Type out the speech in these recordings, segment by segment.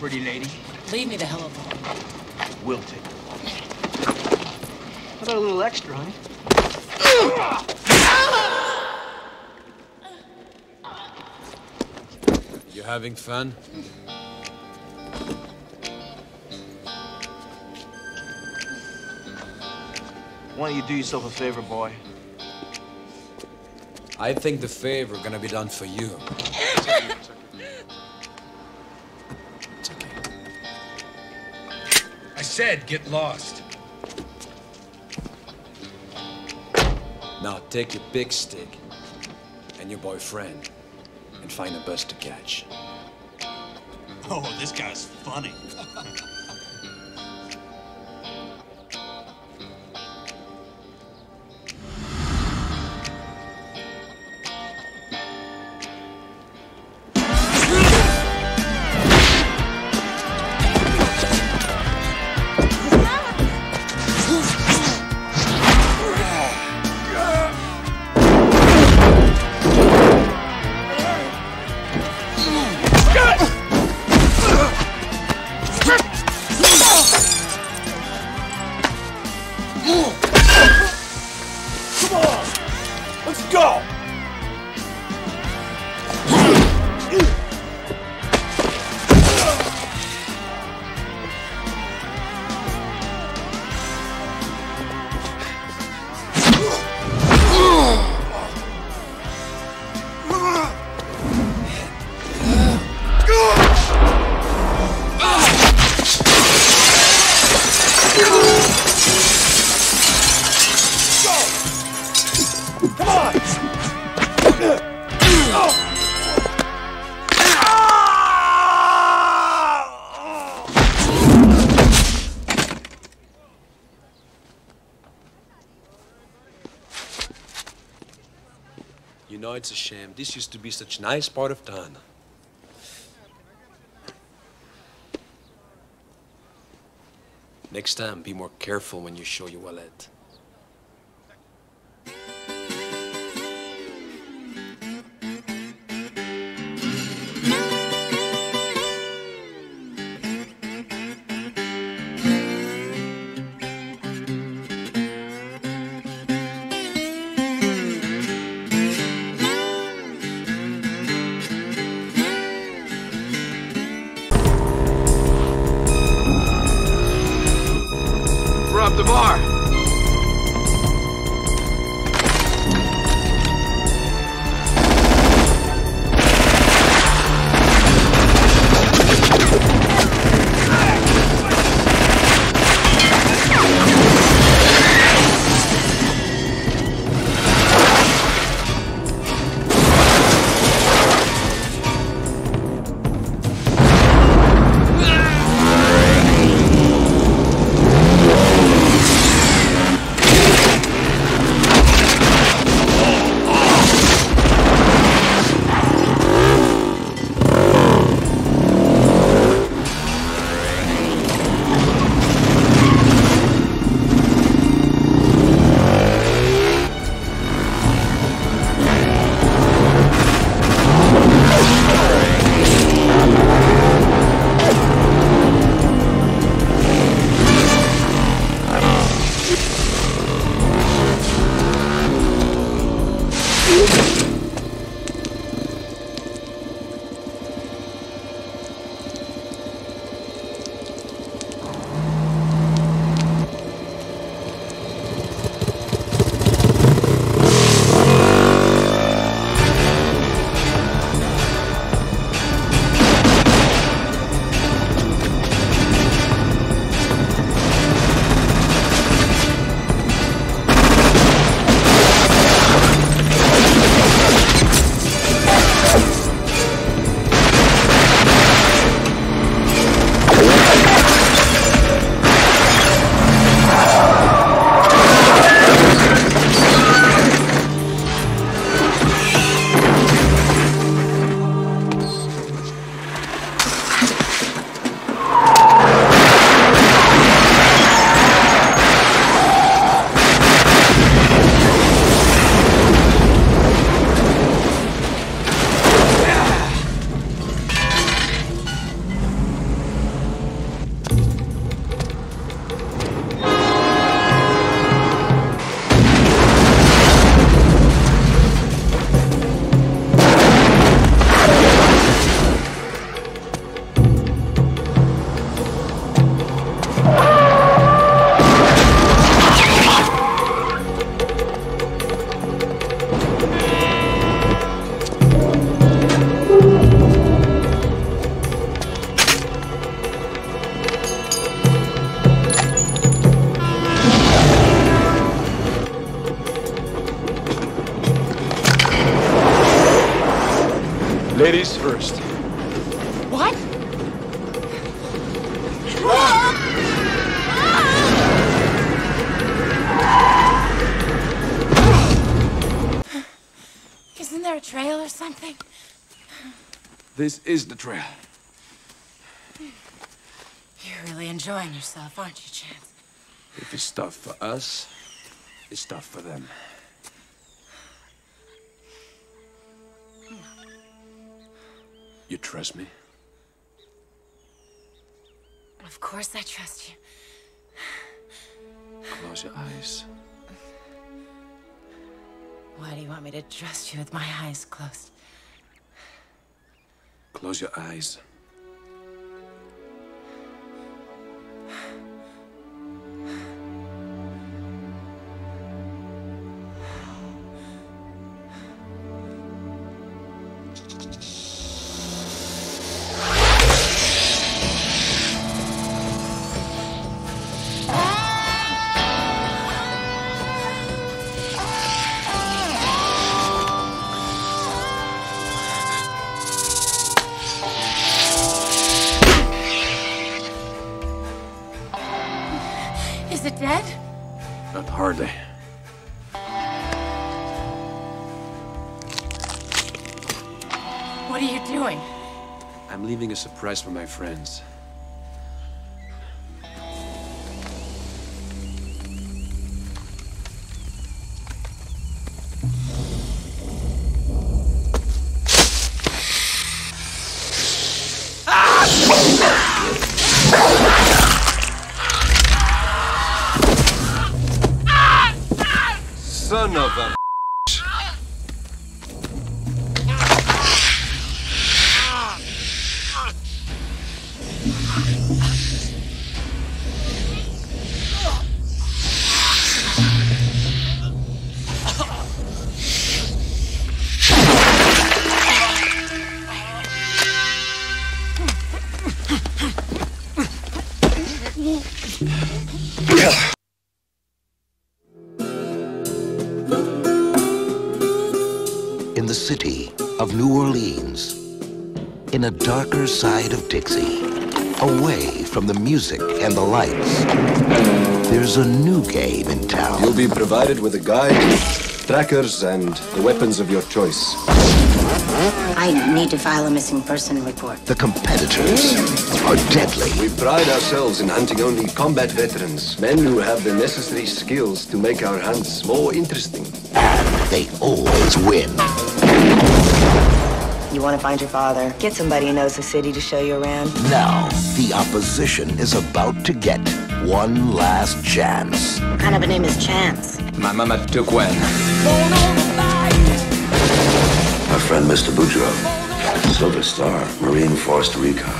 pretty lady. Leave me the hell alone. We'll take it. How about a little extra, honey? You having fun? Why don't you do yourself a favor, boy? I think the favor gonna be done for you. said get lost. Now take your big stick and your boyfriend and find a bus to catch. Oh, this guy's funny. know it's a shame. This used to be such a nice part of town. Next time, be more careful when you show your wallet. This is the trail. You're really enjoying yourself, aren't you, Chance? If it's tough for us, it's tough for them. You trust me? Of course I trust you. Close your eyes. Why do you want me to trust you with my eyes closed? Close your eyes. Is it dead? Not hardly. What are you doing? I'm leaving a surprise for my friends. Nowa. Of New Orleans, in a darker side of Dixie, away from the music and the lights. There's a new game in town. You'll be provided with a guide, trackers, and the weapons of your choice. I need to file a missing person report. The competitors are deadly. We pride ourselves in hunting only combat veterans, men who have the necessary skills to make our hunts more interesting. and they always win. You want to find your father? Get somebody who knows the city to show you around. Now, the opposition is about to get one last chance. What kind of a name is Chance? My mama took when? My friend Mr. Boudreaux, Silver Star, Marine Force Recon.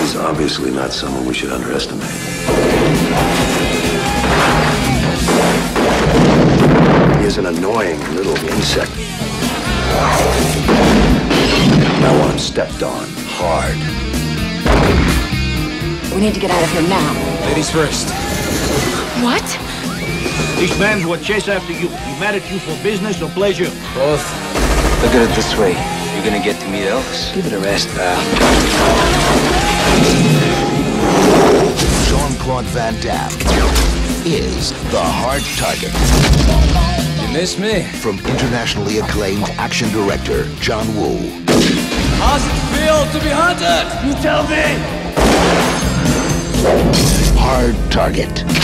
He's obviously not someone we should underestimate. He is an annoying little insect. I want him stepped on hard. We need to get out of here now. Ladies first. What? These men will chase after you. He mad at you for business or pleasure? Both. Look at it this way. You're gonna get to meet Elvis. Give it a rest, pal. Jean-Claude Van Damme is the hard target You miss me? from internationally acclaimed action director John Woo. How's it feel to be hunted? You tell me! Hard target.